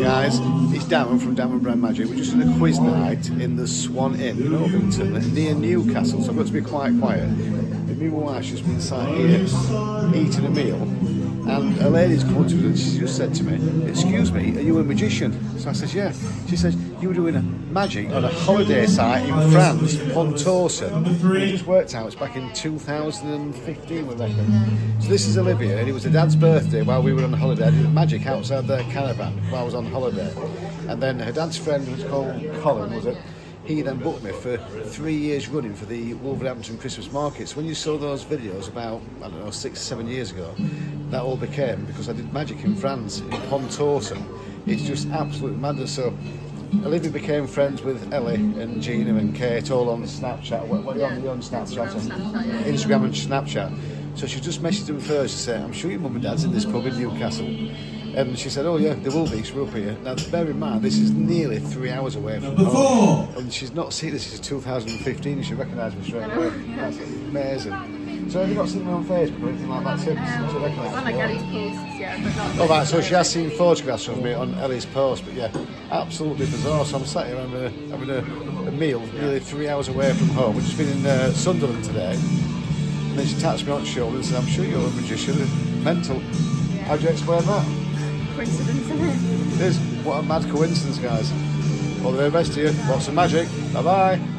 Guys, it's Darren from Darren Brand Magic. We're just in a quiz night in the Swan Inn in Ovington near Newcastle, so I've got to be quite quiet. And my wife's just been sat here eating a meal and a lady's come to me and she just said to me, excuse me, are you a magician? So I said, yeah. She says, you were doing a magic on a holiday site in France, Pontorson. We just worked out, it's back in 2015 we reckon. So this is Olivia and it was her dad's birthday while we were on holiday. I did magic outside their caravan while I was on holiday. And then her dad's friend was called Colin, was it? He then booked me for three years running for the Wolverhampton Christmas markets. When you saw those videos about, I don't know, six, seven years ago, that all became because I did magic in France, in Pontorson. It's just absolute madness. So Olivia became friends with Ellie and Gina and Kate all on Snapchat. What, yeah. on, on Snapchat? On Snapchat yeah. Instagram and Snapchat. So she just messaged them first to say, I'm sure your mum and dad's in this pub in Newcastle. And she said, oh yeah, there will be, because we're up here. Now, bear in mind, this is nearly three hours away from home. And she's not seen this since 2015, she recognised me straight away. That's amazing. So have you got something on Facebook or anything like that to, to recognise On like Ellie's posts, yeah, but not... Oh, right, so she has seen photographs of me on Ellie's post, but yeah, absolutely bizarre. So I'm sat here having a, having a, a meal nearly three hours away from home. We've just been in uh, Sunderland today. And then she taps me on the shoulder and says, I'm sure you're a magician. Mental. How do you explain that? Coincidence, isn't it? It is. What a mad coincidence, guys. All the very best to you. Lots of magic. Bye bye.